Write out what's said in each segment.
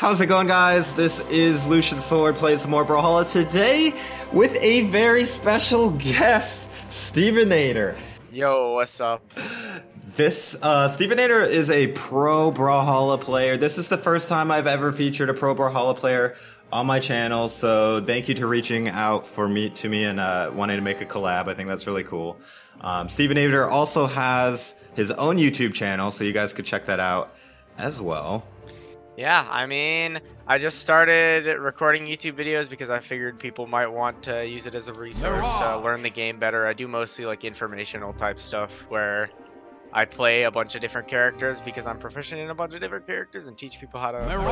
How's it going, guys? This is Lucian Sword plays more Brawlhalla today with a very special guest, Stevenator. Yo, what's up? This uh, Stevenator is a pro Brawlhalla player. This is the first time I've ever featured a pro Brawlhalla player on my channel. So thank you to reaching out for me to me and uh, wanting to make a collab. I think that's really cool. Um, Stevenator also has his own YouTube channel, so you guys could check that out as well. Yeah, I mean, I just started recording YouTube videos because I figured people might want to use it as a resource to learn the game better. I do mostly like informational type stuff where I play a bunch of different characters because I'm proficient in a bunch of different characters and teach people how to play them.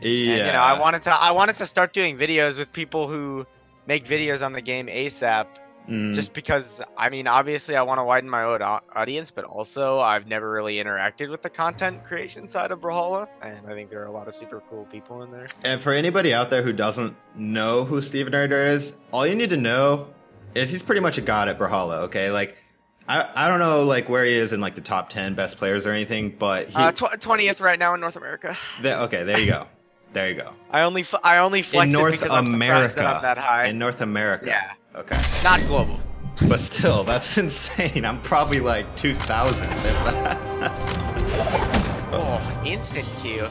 Yeah. And, you know, I wanted to I wanted to start doing videos with people who make videos on the game ASAP Mm. just because I mean obviously I want to widen my own audience but also I've never really interacted with the content creation side of Brawlhalla and I think there are a lot of super cool people in there. And for anybody out there who doesn't know who Stevenator is, all you need to know is he's pretty much a god at Brawlhalla. Okay, like I I don't know like where he is in like the top ten best players or anything, but he Uh, tw- 20th right now in North America. the- okay there you go, there you go. I only f- I only flex in it North because I'm America, that I'm that high. in North America. Yeah. Okay, Not global. but still, that's insane. I'm probably like two thousand. Oh, instant Q.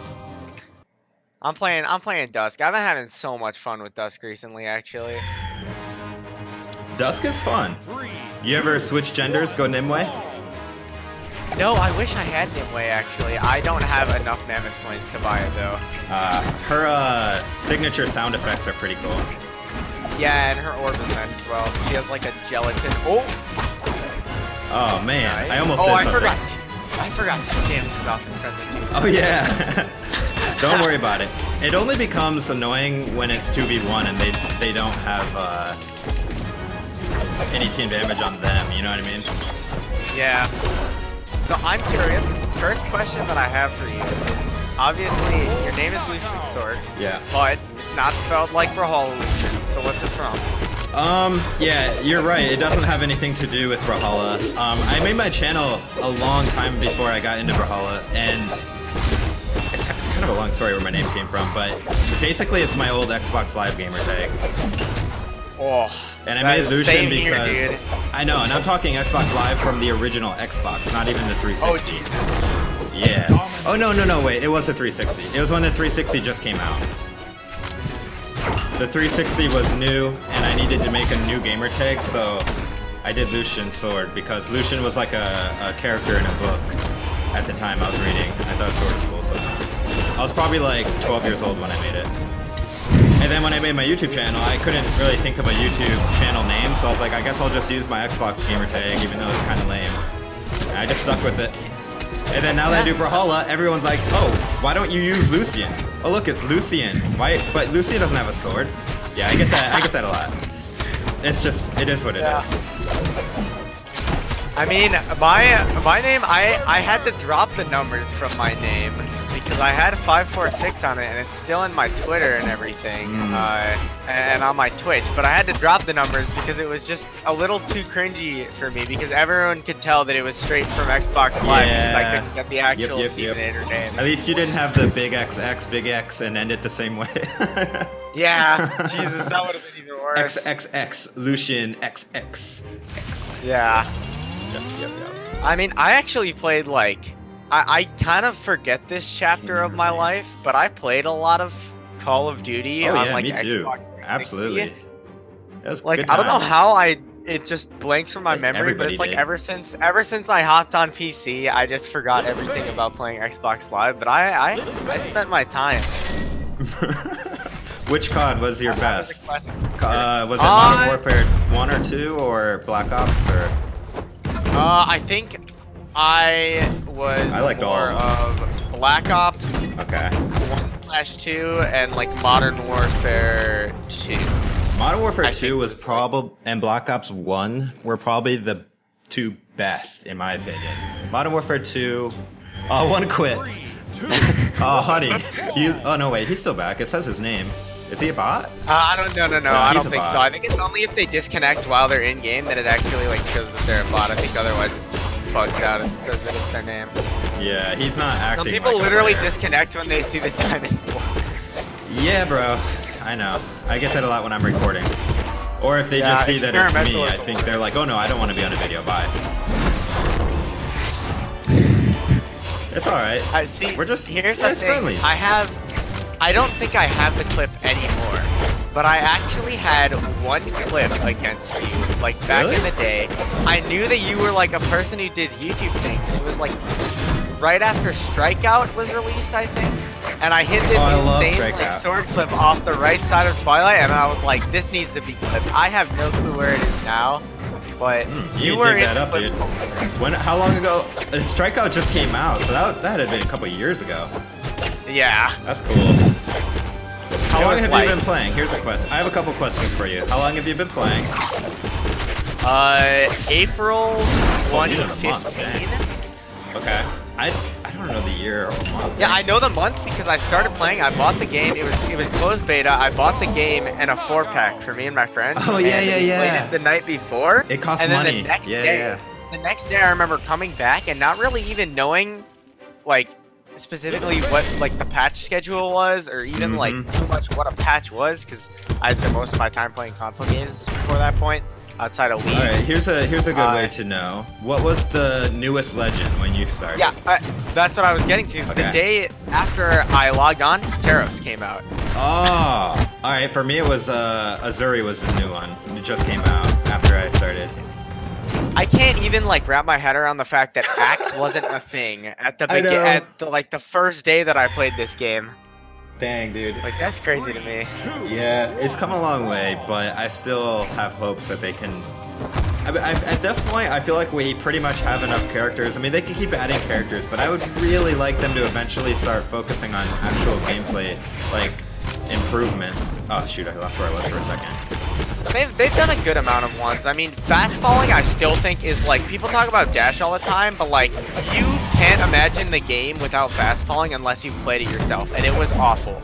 I'm playing I'm playing Dusk. I've been having so much fun with Dusk recently actually. Dusk is fun. You ever switch genders? Go Nimue? No, I wish I had Nimue actually. I don't have enough mammoth points to buy it though. Uh, her uh, signature sound effects are pretty cool. Yeah, and her orb is nice as well. She has like a gelatin. Oh, Oh man, I almost oh, I something. forgot. I forgot. to Damage is often friendly too. Oh yeah. don't worry about it. It only becomes annoying when it's 2v1 and they they don't have uh, any team damage on them, you know what I mean? Yeah. So I'm curious. First question that I have for you is obviously your name is Lucian Sword, Yeah. but not spelled like Brawlhalla. So what's it from? Um, yeah, you're right. It doesn't have anything to do with Brawlhalla. Um, I made my channel a long time before I got into Brawlhalla, and it's, it's kind of a long story where my name came from, but basically it's my old Xbox Live gamer tag. Oh, And I made Lucian same here, because. I know, and I'm talking Xbox Live from the original Xbox, not even the 360. Oh Jesus. Yeah. Oh no no no wait, it was the 360. It was when the 360 just came out. The 360 was new, and I needed to make a new gamer tag, so I did Lucian Sword because Lucian was like a, a character in a book at the time I was reading. I thought Sword was cool, so I was probably like 12 years old when I made it. And then when I made my YouTube channel, I couldn't really think of a YouTube channel name, so I was like, I guess I'll just use my Xbox gamer tag, even though it's kind of lame. And I just stuck with it. And then now that I do Brawlhalla, everyone's like, oh, why don't you use Lucian? Oh look, it's Lucian. Why? But Lucian doesn't have a sword. Yeah, I get that. I get that a lot. It's just, it is what it is. Yeah. I mean, my my name, I I had to drop the numbers from my name because I had 546 on it, and it's still in my Twitter and everything, Mm. uh, and on my Twitch. But I had to drop the numbers because it was just a little too cringy for me because everyone could tell that it was straight from Xbox Live because I Yeah. couldn't get the actual yep, yep. Stevenator name. At least you didn't have the big XX, big X, and end it the same way. Yeah, Jesus, that would have been even worse. XXX, Lucian XX. Yeah. Yep, yep, yep. I mean, I actually played like I, I kind of forget this chapter of my life, but I played a lot of Call of Duty Oh on yeah, like. Xbox 360. Absolutely. Like I don't know how I it just blanks from my Like, memory, but it's like did. ever since ever since I hopped on PC, I just forgot everything about playing Xbox Live. But I I, I spent my time. Which COD was your That was best? Uh, was it I- Modern Warfare 1 or 2 or Black Ops or Uh, I think I was I liked all more of of Black Ops Okay. one slash two and like Modern Warfare two. Modern Warfare I 2 think was it's like- probably and Black Ops 1 were probably the two best in my opinion. Modern Warfare two. 2 Oh, one quit. Oh, honey. You Oh no, wait, he's still back. It says his name. Is he a bot? Uh, I don't no no no No, I he's don't a think bot. so. I think it's only if they disconnect while they're in game that it actually like shows that they're a bot. I think otherwise it bugs out and says that it's their name. Yeah, he's not acting. Some people like literally disconnect when they see the diamond. Yeah, bro. I know. I get that a lot when I'm recording. Or if they Yeah, just see that it's me, I think they're like, oh no, I don't want to be on a video. Bye. It's alright. I see. We're just- here's the it's thing. friendlies. I have. I don't think I have the clip anymore, but I actually had one clip against you, like back Really? in the day. I knew that you were like a person who did YouTube things. It was like right after Strikeout was released, I think. And I hit this Oh, I insane like sword clip off the right side of Twilight, and I was like, "This needs to be clipped." I have no clue where it is now, but Hmm, you you were in that up, dude. When? How long ago? Uh, Strikeout just came out, so that, that had been a couple years ago. Yeah. That's cool. How long have like- you been playing? Here's a question. I have a couple questions for you. How long have you been playing? Uh, April Oh, these are the months, 2015. Okay. I I don't know the year or month. Yeah, I know the month because I started playing. I bought the game. It was it was closed beta. I bought the game and a four pack for me and my friends. Oh, yeah, yeah, yeah. Played it the night before. It cost and then money. The next yeah, day, yeah. the next day, I remember coming back and not really even knowing, like, specifically what like the patch schedule was, or even like Mhm. too much what a patch was, because I spent most of my time playing console games before that point, outside of League. All right. Here's a here's a good Uh, way to know. What was the newest legend when you started? Yeah, I, that's what I was getting to. The day after I logged on, Teros came out. Oh. All right. For me, it was uh, Azuri was the new one. It just came out after I started. I can't even like wrap my head around the fact that Axe wasn't a thing at the begin at the like the first day that I played this game. Dang, dude. Like that's crazy to me. Yeah, it's come a long way, but I still have hopes that they can. I, I, at this point, I feel like we pretty much have enough characters. I mean, they can keep adding characters, but I would really like them to eventually start focusing on actual gameplay, like improvements. Oh shoot, I lost where I was for a second. They've they've done a good amount of ones. I mean, fast falling I still think is like people talk about dash all the time, but like you can't imagine the game without fast falling unless you've played it yourself, and it was awful.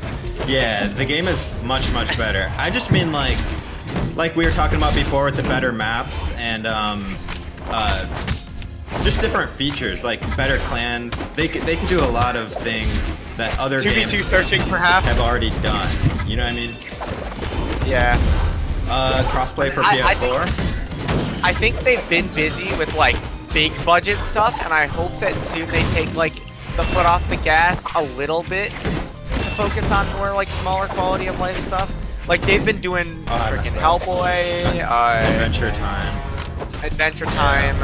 Yeah, the game is much much better. I just mean like, like we were talking about before with the better maps and um, uh, just different features like better clans. They they could do a lot of things that other Two v games two searching perhaps. have already done. You know what I mean? Yeah. Uh, crossplay for I- I PS4. think- I think they've been busy with like big budget stuff, and I hope that soon they take like the foot off the gas a little bit to focus on more like smaller quality of life stuff. Like they've been doing Oh, I freaking. Hellboy, uh, Adventure Time. Adventure Time,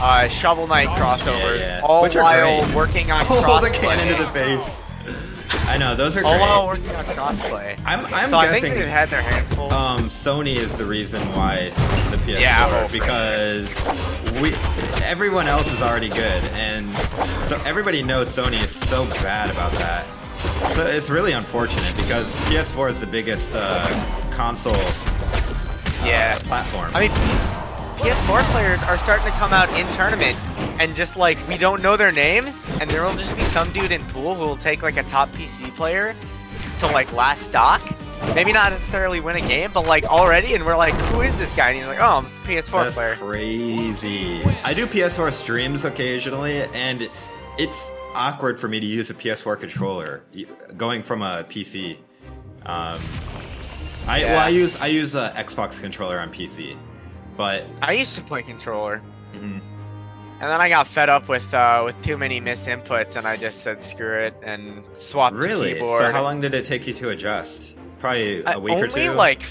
uh, Shovel Knight crossovers, yeah. all Which while great. working on Oh, crossplay. the cannon to the face. I know those are all while working on crossplay. I'm I'm so I think guessing they've had their hands full. um Sony is the reason why the PS4 Yeah, for because we everyone else is already good and so everybody knows Sony is so bad about that. So it's really unfortunate because PS4 is the biggest uh, console uh, Yeah. platform. I mean, PS- PS4 players are starting to come out in tournament, and just like we don't know their names, and there will just be some dude in pool who will take like a top PC player to like last stock. Maybe not necessarily win a game, but like already, and we're like, who is this guy? And he's like, oh, I'm a PS4 That's player. crazy. I do PS4 streams occasionally, and it's awkward for me to use a PS4 controller going from a PC. Um, I Yeah. well, I use I use a Xbox controller on PC, but I used to play controller, mhm. and then I got fed up with uh, with too many misinputs, and I just said screw it and swapped to really, keyboard. so how long did it take you to adjust? Probably a Uh, week or two. Only like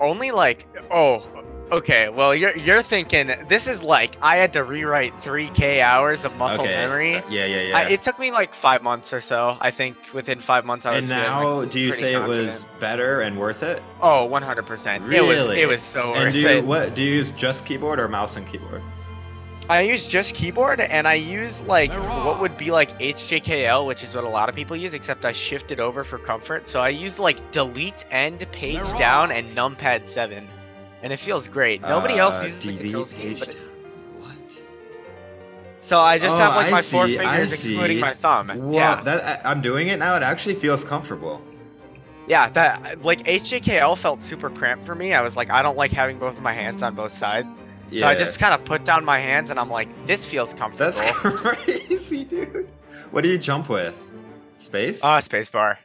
only like oh okay well you're you're thinking this is like i had to rewrite 3k hours of muscle okay. memory uh, Yeah, yeah, yeah. I, it took me like five months or so i think within five months i was and feeling, now, like, do you pretty say it was better and worth it? oh 100% it was Really? it was so And worth do you it what? Do you use just keyboard or mouse and keyboard? i use just keyboard and i use like what would be like hjkl which is what a lot of people use except i shifted it over for comfort so i use like delete end page down and numpad 7 and it feels great nobody else Uh, uses the DD control scheme but down. What? So I just Oh, have like I my four see, I fingers excluding my thumb. Wow, Yeah, that I, I'm doing it now. It actually feels comfortable. yeah. That like HJKL felt super cramped for me. I was like, I don't like having both of my hands on both sides. So I just kind of put down my hands and I'm like, this feels comfortable. That's crazy, dude. What do you jump with? Space? Ah, spacebar.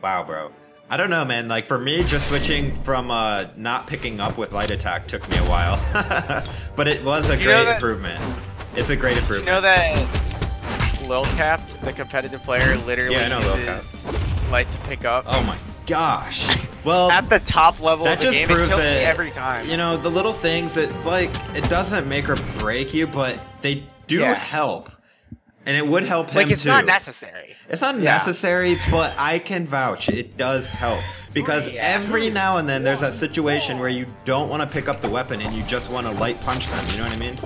wow, bro. I don't know, man. Like for me, just switching from uh, not picking up with light attack took me a while, but it was a Did you great know that- improvement. It's a great Did you know that Lil Capped, the competitive player, literally Yeah, know uses light to pick up? Oh my gosh. Well, At the top level that of the just game, it proves kills me every time. you know the little things. It's like it doesn't make or break you, but they do Yeah. help, and it would help him like it's too. not necessary. It's not Yeah. necessary, but I can vouch it does help because Yeah. every now and then there's that situation where you don't want to pick up the weapon and you just want to light punch them. You know what I mean?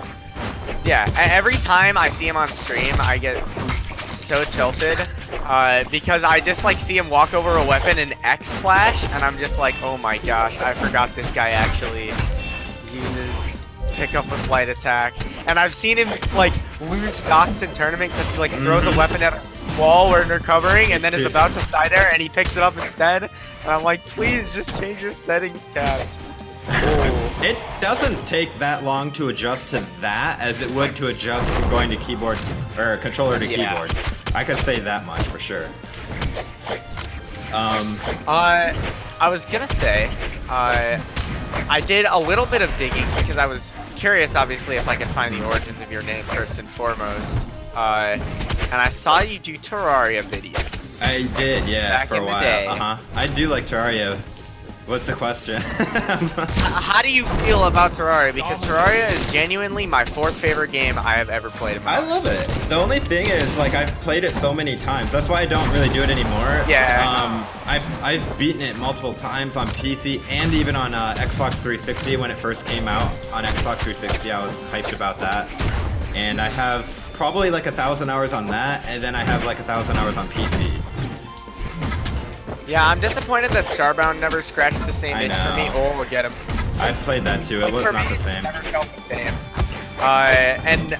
Yeah, every time I see him on stream, I get so tilted uh, because I just like see him walk over a weapon and X flash, and I'm just like, oh my gosh, I forgot this guy actually uses pick up with light attack, and I've seen him like lose stocks in tournament because he like throws a weapon at a wall where they're covering, and then is about to side air, and he picks it up instead, and I'm like, please just change your settings, cat. It doesn't take that long to adjust to that as it would to adjust from going to keyboard or controller to Yeah. keyboard. I could say that much for sure. Um, Uh, I was gonna say, uh, I did a little bit of digging because I was curious, obviously, if I could find the origins of your name first and foremost. Uh, and I saw you do Terraria videos. I did, yeah, Back for a in the while. day. Uh huh. I do like Terraria. What's the question? How do you feel about Terraria? Because Terraria is genuinely my fourth favorite game I have ever played in my I love it. The only thing is, like, I've played it so many times. That's why I don't really do it anymore. Yeah. Um, I've, I've beaten it multiple times on PC and even on uh, Xbox 360 when it first came out. On Xbox 360, I was hyped about that. And I have probably like a thousand hours on that, and then I have like a thousand hours on PC. Yeah, I'm disappointed that Starbound never scratched the same I itch for me. Oh, we'll get him. I've played that too. It Like, was not me, the same. Never felt the same. Uh, and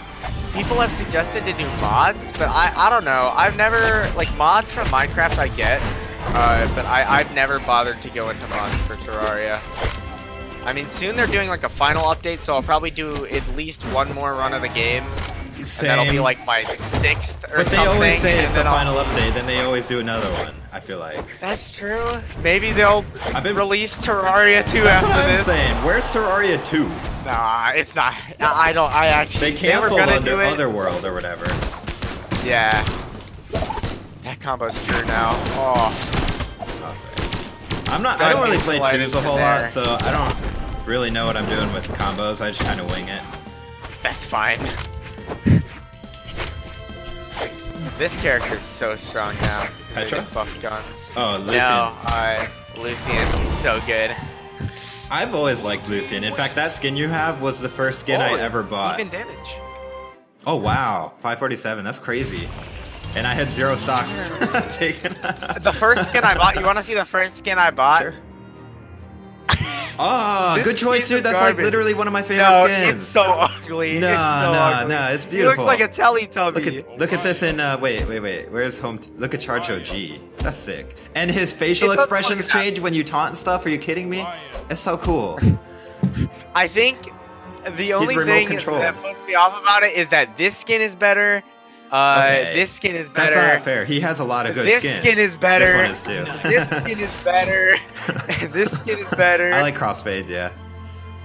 people have suggested to do mods, but I, I don't know. I've never like mods from Minecraft. I get, uh, but I I've never bothered to go into mods for Terraria. I mean, soon they're doing like a final update, so I'll probably do at least one more run of the game. And that'll be like my sixth or But they something. always say it's the then I'll- final update, then they always do another one. I feel like. That's true. Maybe they'll I've been release Terraria 2 That's after what I'm this. saying. Where's Terraria 2? Nah, it's not. I I don't. I actually. They canceled under do it. Otherworld or whatever. Yeah. That combo's true now. Oh. I'm not. I don't really play twos a whole there. lot, so I don't really know what I'm doing with combos. I just kind of wing it. that's fine. this character is so strong now. 'cause they Petra? just buff guns. Oh, Lucian. No, I Lucian. He's so good. I've always liked Lucian. In fact, that skin you have was the first skin I Oh, ever bought. Even damage. Oh wow, 547. That's crazy. And I had zero stocks taken. The first skin I bought. You want to see the first skin I bought? Sure. Oh, This good choice, dude. That's garbage. like literally one of my favorite No, skins. it's so ugly. No, it's so no, ugly. no, it's He looks like a Teletubby. Look at look at this in uh wait wait wait where's home t- look at Charge G. that's sick and his facial It expressions like change when you taunt and stuff are you kidding me it's so cool I think the only thing that puts me off about it is that this skin is better. Uh, Okay. this skin is better. that's not fair he has a lot of good this skins skin is better. this one is too This skin is better. this skin is better. I like crossfade yeah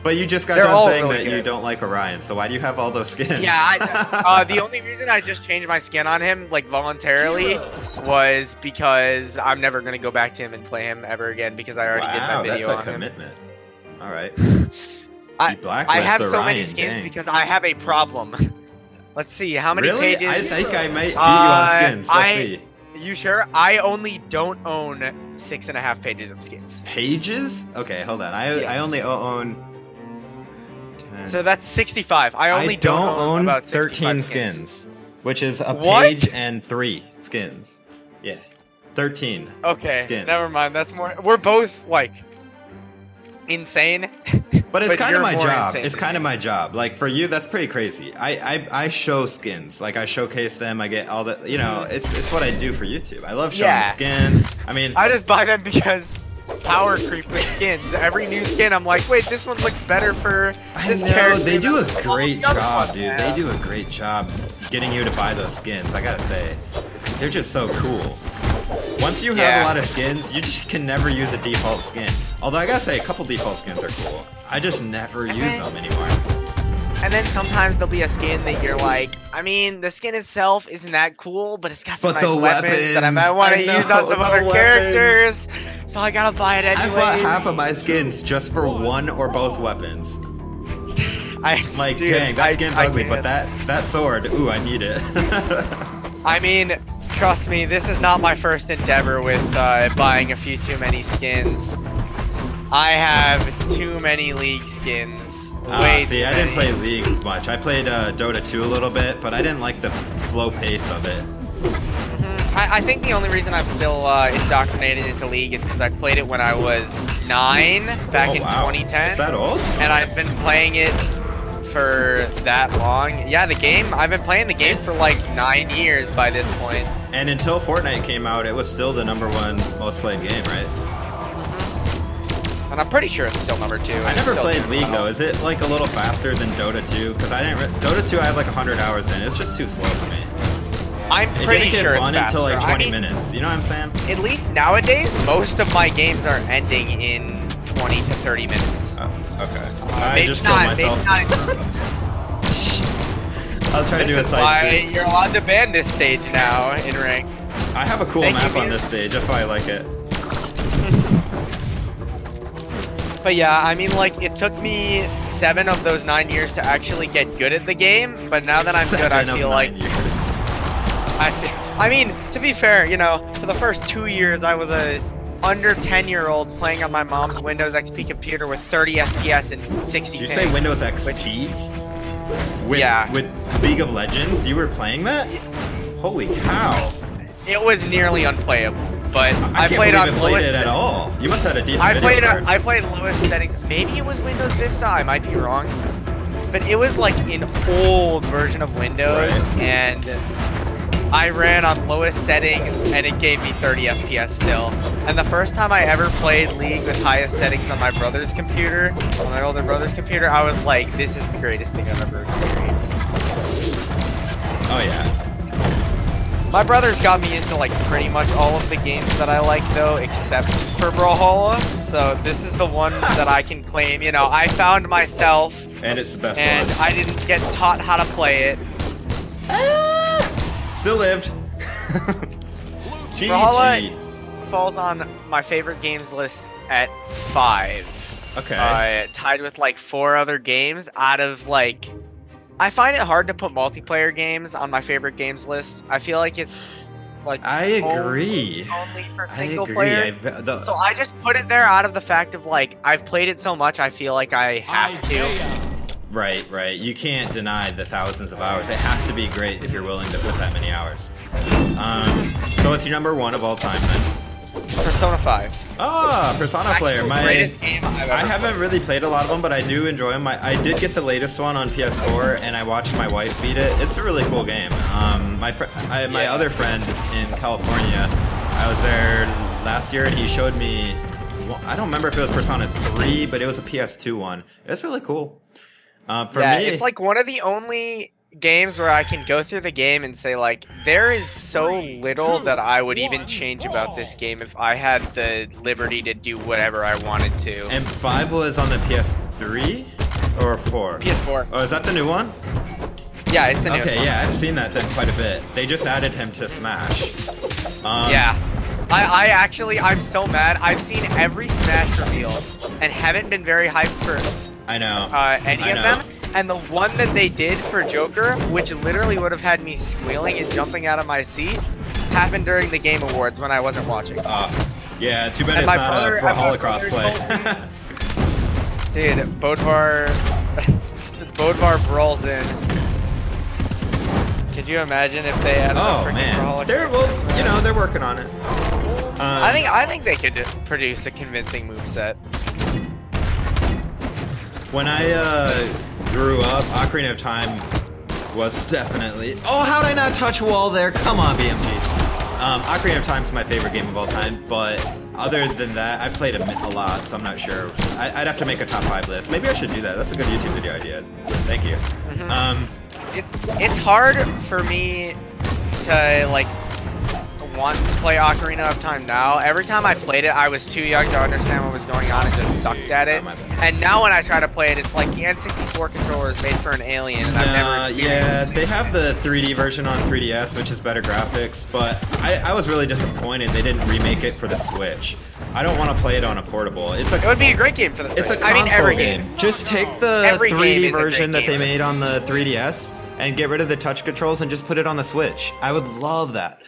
but you just got They're done saying really that you don't like Orion so why do you have all those skins Yeah, I, uh, the only reason I just changed my skin on him, like voluntarily, was because I'm never gonna go back to him and play him ever again because I already wow did my video that's a on him. commitment all right I- I have so many skins dang. because I have a problem. Let's see, how many really pages? I think I might beat Uh, you on skins let's I- see You sure? I only don't own six and a half pages of skins. pages okay hold on I I only own 10. So that's 65. I only I don't, own, own about 13 65 skins. which is a What? page and three skins. Yeah, 13. Okay, skins. never mind. That's more. We're both like insane. But it's But kind of my job. It's kind of my job. Like for you, that's pretty crazy. I, I I show skins. Like I showcase them. I get all the. You know, it's it's what I do for YouTube. I love showing Yeah. skins. I mean, I just buy them because power creep with skins. Every new skin, I'm like, wait, this one looks better for this I know, character. they do a great job, dude. have." They do a great job getting you to buy those skins. I gotta say, they're just so cool. Once you have Yeah. a lot of skins, you just can never use a default skin. Although I gotta say, a couple default skins are cool. I just never use then- them anymore. And then sometimes there'll be a skin that you're like, I mean, the skin itself isn't that cool, but it's got some But nice the weapons, that I might want to use on some other weapons. characters. So I gotta buy it anyway. I bought half of my skins just for one or both weapons. I, Like, dude, dang, that I- skin's I ugly, but that that sword, ooh, I need it. I mean, trust me, this is not my first endeavor with uh, buying a few too many skins. I have too many League skins. Way see, I didn't play League much. I played uh, Dota 2 a little bit, but I didn't like the slow pace of it. Mhm. I, I think the only reason I'm still uh, indoctrinated into League is because I played it when I was nine, back oh, in wow. 2010. Is that old? and I've been playing it for that long. Yeah, the game, I've been playing the game for like nine years by this point. And until Fortnite came out, it was still the number one most played game, right? And I'm pretty sure it's still number two. I never played League though. Is it like a little faster than Dota 2? Because I didn't. Re- Dota 2, I have like 100 hours in. It's just too slow for me. I'm It pretty didn't get sure it's faster. until like 20 I mean, minutes. You know what I'm saying? At least nowadays, most of my games are ending in 20 to 30 minutes. Oh, okay. Uh, I maybe just not, killed maybe myself. not. I'll try to do a side This is why stream. you're allowed to ban this stage now in rank. I have a cool Thank you, map on this stage. That's why I like it. But yeah, I mean, like, it took me seven of those nine years to actually get good at the game. But now that I'm good, I feel like years. I, fe- I mean, to be fair, you know, for the first two years, I was a under 10 year old playing on my mom's Windows XP computer with 30 FPS and 60 Did you ping. say Windows XP? With, Yeah. With League of Legends, you were playing that? Holy cow! It was nearly unplayable, but I, I, played on played lowest. it at all. You must have had a decent I played. card. I played lowest settings. Maybe it was Windows Vista. I might be wrong, but it was like an old version of Windows, Right. and I ran on lowest settings, and it gave me 30 FPS still. And the first time I ever played League with highest settings on my brother's computer, on my older brother's computer, I was like, "This is the greatest thing I've ever experienced." Oh yeah. My brother's got me into like pretty much all of the games that I like though, except for Brawlhalla. So this is the one that I can claim. You know, I found myself, And it's the best and one. I didn't get taught how to play it. Still lived. Brawlhalla falls on my favorite games list at five, Okay. uh, tied with like four other games out of like. I find it hard to put multiplayer games on my favorite games list. I feel like it's like I agree. only for I single agree. player. I've- the- So I just put it there out of the fact of like I've played it so much I feel like I have to. Right, right. You can't deny the thousands of hours. It has to be great if you're willing to put that many hours. Um, so it's your number one of all time then? Persona 5. Ah, Persona Actually, player. My, greatest game I've ever I haven't really played a lot of them, but I do enjoy them. I, I did get the latest one on PS4, and I watched my wife beat it. It's a really cool game. Um, my fr- I, my Yeah. other friend in California, I was there last year, and he showed me. I don't remember if it was Persona 3, but it was a PS2 one. It's really cool. Uh, for yeah, me, it's like one of the only games where I can go through the game and say like there is so little that I would even change about this game if I had the liberty to do whatever I wanted to. and five was on the PS3 or four. PS4. Oh, is that the new one? Yeah, it's the newest Okay, one. yeah, I've seen that then quite a bit. They just added him to Smash. Um, Yeah. I, I actually, I'm so mad. I've seen every Smash reveal and haven't been very hyped for I know. uh, any I of know. them. And the one that they did for Joker, which literally would have had me squealing and jumping out of my seat, happened during the Game Awards when I wasn't watching. Uh, yeah, too bad And it's my not brother- a and my Brawlhalla cross play. Dude, Bodvar, Bodvar brawls in. Could you imagine if they had a oh freaking man, Brawlhalla they're well, you know, they're working on it. Um, I think I think they could produce a convincing moveset. when I uh, grew up, Ocarina of Time was definitely. Oh, how did I not touch wall there? Come on, BMG. Um, Ocarina of Time is my favorite game of all time, but other than that, I've played a, a lot, so I'm not sure. I, would have to make a top five list. Maybe I should do that. That's a good YouTube video idea. Thank you. Mhm. Um, It's it's hard for me to like want to play Ocarina of Time now. Every time I played it, I was too young to understand what was going on and just sucked at it. And now when I try to play it, it's like the N64 controller is made for an alien, and I've never experienced. yeah, they have the 3D version on 3DS, which is better graphics, but I, I was really disappointed they didn't remake it for the Switch. I don't want to play it on a portable. It's a It would be a great game for the Switch. It's a I mean, every game. game. Just take the Every 3D is a great version that they made on the 3DS and get rid of the touch controls and just put it on the Switch. I would love that.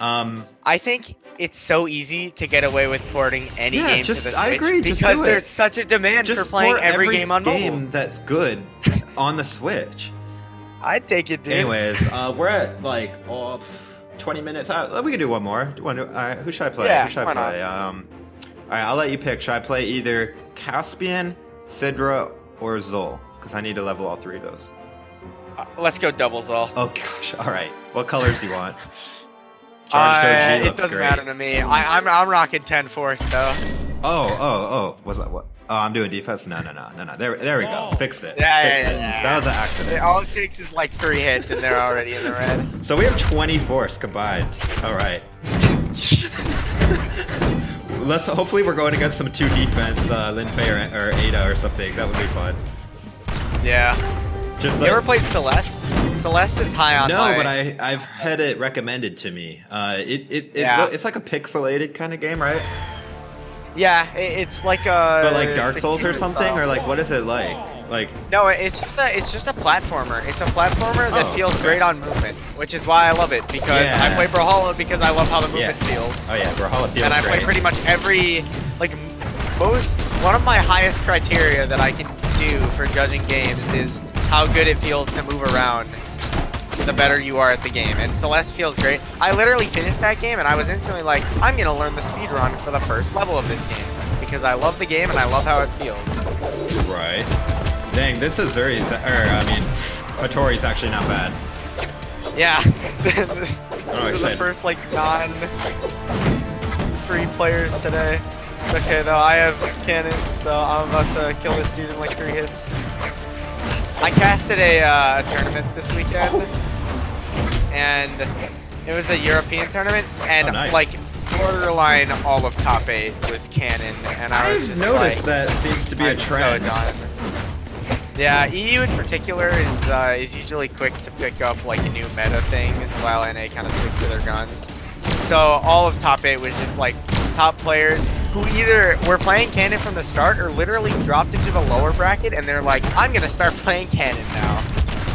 Um, I think it's so easy to get away with porting any Yeah, game just- to the I Switch agree, because do it. there's such a demand just for playing port every, game on mobile. game that's good on the Switch. I'd take it, dude. Anyways, uh, we're at like oh, 20 minutes out. We can do one more. Do one, uh, who should I play? Yeah, who should I why not? play? Um, all right, I'll let you pick. Should I play either Caspian, Sidra, or Xull? Because I need to level all three of those. Uh, let's go doubles all. Oh gosh. All right. What colors do you want? Uh, Charged OG it doesn't great. matter to me. I, I'm I'm rocking 10 force though. Oh, oh, oh. Was that what? Oh, I'm doing defense. No, no, no, no, no. There, there we go. Fix it. Yeah, yeah, Fixed yeah, it. yeah. That was an accident. all it takes is like three hits and they're already in the red. So we have 20 force combined. All right. Jesus. Let's. Hopefully, we're going against some two defense, uh, Lin Fei or, or Ada or something. That would be fun. Yeah. Just You like. ever played Celeste? Celeste is high on no, my. but I I've had it recommended to me. Uh, it it, it Yeah. it's like a pixelated kind of game, right? Yeah, it, it's like a. But like Dark Souls or something, style. or like what is it like? Like No, it's just a, it's just a platformer. It's a platformer that Oh, feels okay. great on movement, which is why I love it because Yeah. I play Brawlhalla because I love how the movement yes. feels. Oh yeah, Brawlhalla feels and I play great. pretty much every like most one of my highest criteria that I can do for judging games is how good it feels to move around. The better you are at the game, and Celeste feels great. I literally finished that game, and I was instantly like, I'm gonna learn the speed run for the first level of this game because I love the game and I love how it feels. Right. Dang, this is very. Or I mean, Hattori's actually not bad. Yeah. Oh, These are the first like non free players today. Okay though, I have cannon, so I'm about to kill this dude in like three hits. I casted a uh, tournament this weekend, Oh. and it was a European tournament, and Oh, nice. like borderline all of top eight was cannon, and I I've just noticed like, that seems to be a I'm trend. So. Yeah, EU in particular is uh, is usually quick to pick up like new meta things, while NA kind of sticks to their guns. So all of top eight was just like top players who either were playing Cannon from the start or literally dropped into the lower bracket, and they're like, I'm gonna start playing Cannon now.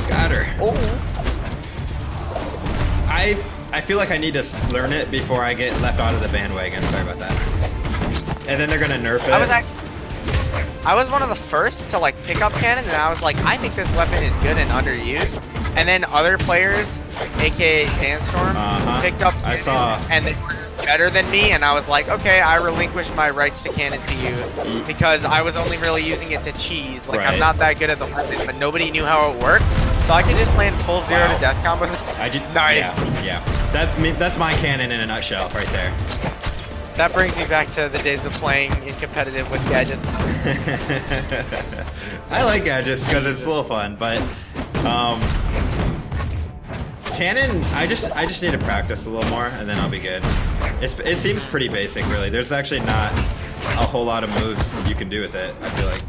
Got her. Oh, I I feel like I need to learn it before I get left out of the bandwagon. Sorry about that. And then they're gonna nerf it. I was actually. I was one of the first to like pick up cannon, and I was like, I think this weapon is good and underused. And then other players, aka Sandstorm, Uh-huh. picked up I saw. and they were better than me. And I was like, okay, I relinquish my rights to cannon to you because I was only really using it to cheese. Like Right. I'm not that good at the weapon, but nobody knew how it worked, so I could just land full zero Wow. to death combos. I did. Nice. Yeah, yeah. That's me. That's my cannon in a nutshell, right there. That brings me back to the days of playing in competitive with gadgets. I like gadgets because it's a little fun, but um, cannon. I just I just need to practice a little more, and then I'll be good. It's, it seems pretty basic, really. There's actually not a whole lot of moves you can do with it. I feel like,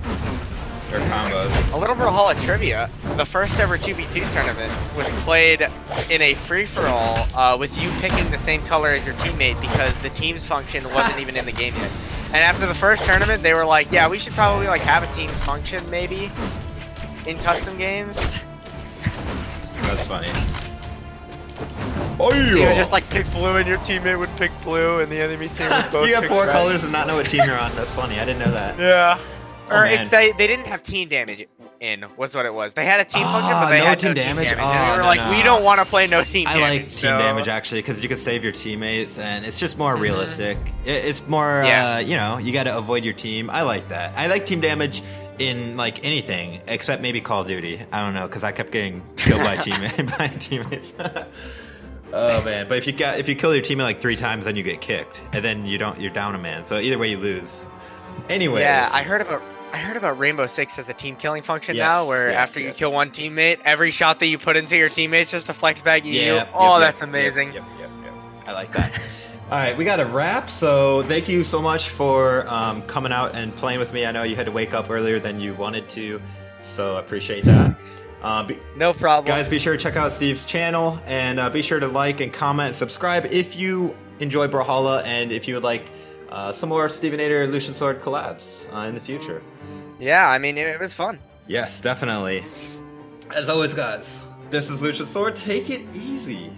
or combos. A little Brawlhalla trivia. The first ever 2v2 tournament was played in a free-for-all uh, with you picking the same color as your teammate because the team's function wasn't even in the game yet. And after the first tournament, they were like, yeah, we should probably like have a team's function maybe in custom games. That's funny. So you would just like pick blue and your teammate would pick blue and the enemy team would both you have four red. colors and not know what team you're on. That's funny. I didn't know that. Yeah. Oh, or man. it's they they didn't have team damage in was what it was. They had a team function, Ah, but they no had team no damage? team damage. Oh, and we were no, like, no. we don't want to play no team I damage. like team so- damage actually because you can save your teammates and it's just more Mhm. realistic. It, it's more, Yeah. uh, you know, you got to avoid your team. I like that. I like team damage in like anything except maybe Call of Duty. I don't know because I kept getting killed by teammate by teammates. Oh man! But if you got if you kill your teammate like three times, then you get kicked, and then you don't. You're down a man. So either way, you lose. Anyway. Yeah, I heard about I heard about Rainbow Six has a team killing function Yes, now, where yes, after you kill one teammate, every shot that you put into your teammates just a flex bag you. Yeah. oh, yep, that's yep, amazing. Yep, yep, yep, yep. I like that. All right, we got a wrap. So thank you so much for um, coming out and playing with me. I know you had to wake up earlier than you wanted to, so I appreciate that. Uh, be, No problem. guys, be sure to check out Steve's channel and uh, be sure to like and comment, subscribe if you enjoy Brawlhalla and if you would like uh, some more Stevenator Lucian Sword collabs uh, in the future. yeah, I mean it, it was fun. Yes, definitely. As always, guys, this is Lucian Sword. Take it easy.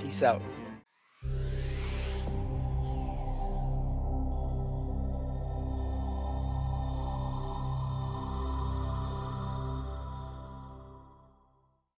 Peace out.